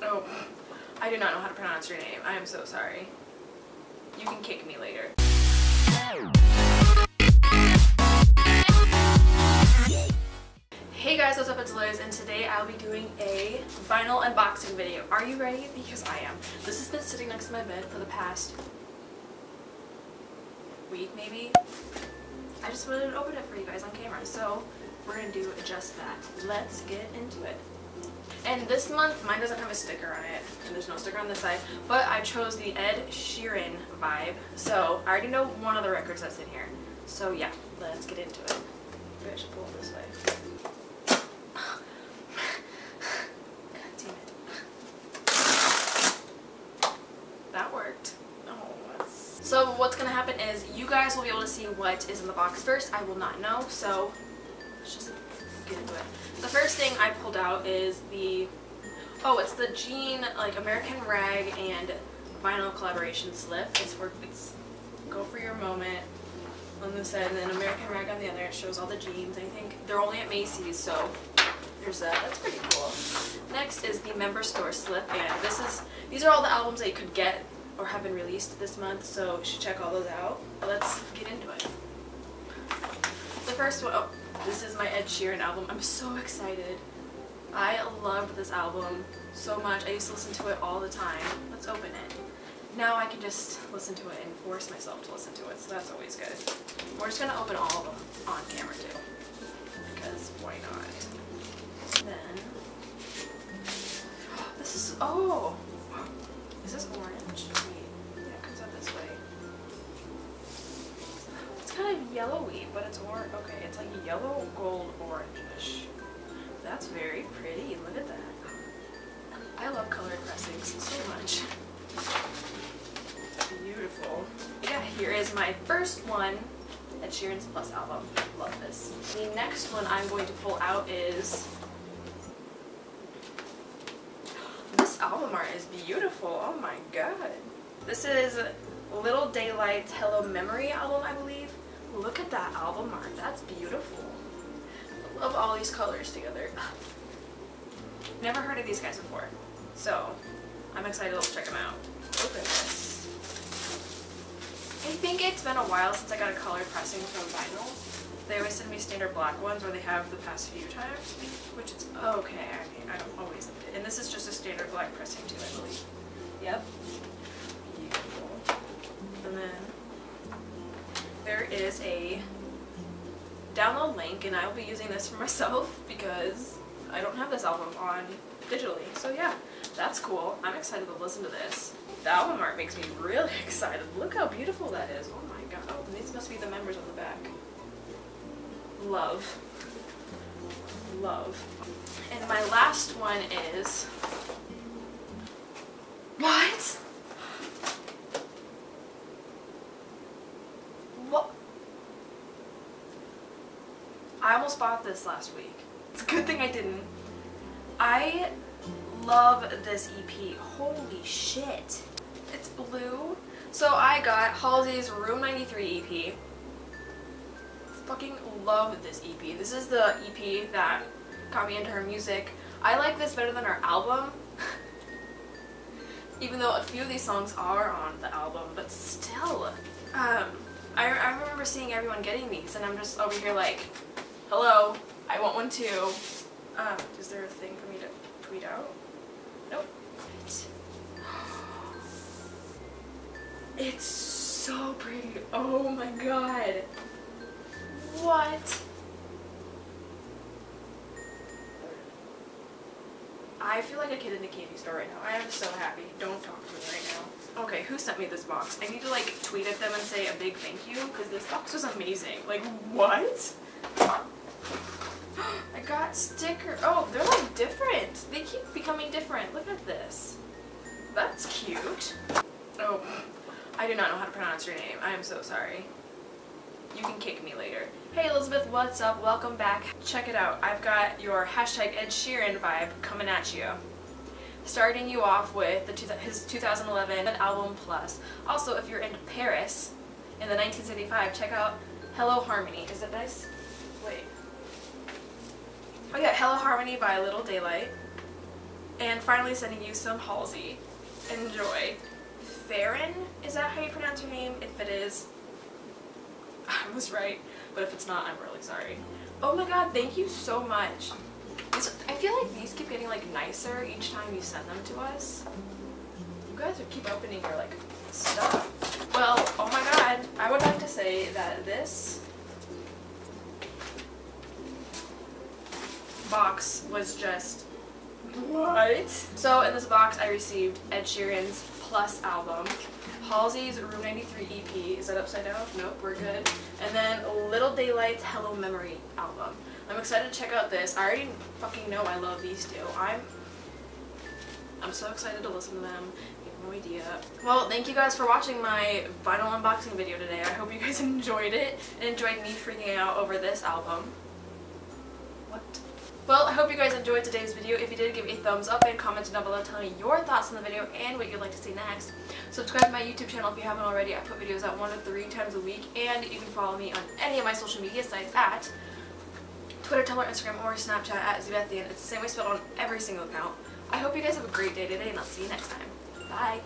Oh, I do not know how to pronounce your name. I am so sorry. You can kick me later. Hey guys, what's up? It's Liz, and today I'll be doing a vinyl unboxing video. Are you ready? Because I am. This has been sitting next to my bed for the past week, maybe. I just wanted to open it for you guys on camera, so we're gonna do just that. Let's get into it. And this month, mine doesn't have a sticker on it, and there's no sticker on this side, but I chose the Ed Sheeran vibe. So I already know one of the records that's in here. So yeah, let's get into it. Maybe I should pull it this way. God damn it. That worked. Oh. So what's gonna happen is you guys will be able to see what is in the box first. I will not know, so let's just get into it. The first thing I pulled out is the, oh, it's the Jean, like, American Rag and VNYL Collaboration Slip. It's for, it's Go For Your Moment on this side, and then American Rag on the other. It shows all the jeans. I think they're only at Macy's, so there's that. That's pretty cool. Next is the Member Store Slip, and this is, these are all the albums that you could get or have been released this month, so you should check all those out. Let's get into it. The first one, oh, this is my Ed Sheeran album. I'm so excited. I loved this album so much. I used to listen to it all the time. Let's open it. Now I can just listen to it and force myself to listen to it, so that's always good. We're just going to open all of them on camera too, because why not? Then, this is, oh, is this orange? Kind of yellowy, but it's orange. Okay, it's like yellow, gold, orange. That's very pretty. Look at that. I love colored pressings so much. Beautiful. Yeah, here is my first one, Ed Sheeran's Plus album. Love this. The next one I'm going to pull out is this album art is beautiful. Oh my god. This is Little Daylight's Hello Memory album, I believe. Look at that album art. That's beautiful. I love all these colors together. Never heard of these guys before. So, I'm excited to check them out. Open this. I think it's been a while since I got a colored pressing from VNYL. They always send me standard black ones, or they have the past few times, which is okay. I mean, I don't always. And this is just a standard black pressing too, I believe. Yep. Beautiful. And then there is a download link, and I will be using this for myself because I don't have this album on digitally. So yeah, that's cool. I'm excited to listen to this. The album art makes me really excited. Look how beautiful that is. Oh my god. Oh, these must be the members on the back. Love. Love. And my last one is... What? What? I almost bought this last week. It's a good thing I didn't. I love this EP. Holy shit. It's blue. So I got Halsey's Room 93 EP. Fucking love this EP. This is the EP that got me into her music. I like this better than her album. Even though a few of these songs are on the album, but still. Um, I, I remember seeing everyone getting these and I'm just over here like, hello, I want one too. Um, is there a thing for me to tweet out? Nope. It's so pretty. Oh my god. What? I feel like a kid in a candy store right now. I am so happy. Don't talk to me right now. Okay, who sent me this box? I need to like tweet at them and say a big thank you because this box was amazing. Like, what? I got sticker. Oh, they're like different. They keep becoming different. Look at this. That's cute. Oh, I do not know how to pronounce your name. I am so sorry. You can kick me later. Hey Elizabeth, what's up? Welcome back. Check it out. I've got your hashtag Ed Sheeran vibe coming at you. Starting you off with the his 2011 album Plus. Also, if you're in Paris in the 1975, check out Hello Harmony. Is it nice? Wait. Oh yeah, Hello Harmony by Little Daylight. And finally sending you some Halsey. Enjoy. Farron, is that how you pronounce your name? If it is, I was right. But if it's not, I'm really sorry. Oh my god, thank you so much. I feel like these keep getting like nicer each time you send them to us. You guys would keep opening your like stuff. Well, oh my god, I would like to say that this box was just what? So in this box I received Ed Sheeran's Plus album, Halsey's Room 93 EP, is that upside down? Nope, we're good. And then Little Daylight's Hello Memory album. I'm excited to check out this. I already fucking know I love these two. I'm I'm so excited to listen to them. You have no idea. Well, thank you guys for watching my vinyl unboxing video today. I hope you guys enjoyed it and enjoyed me freaking out over this album. What? Well, I hope you guys enjoyed today's video. If you did, give it a thumbs up and comment down below telling me your thoughts on the video and what you'd like to see next. Subscribe to my YouTube channel if you haven't already. I put videos out one to three times a week and you can follow me on any of my social media sites at Twitter, Tumblr, Instagram, or Snapchat at Zbethian. It's the same way spelled on every single account. I hope you guys have a great day today, and I'll see you next time. Bye!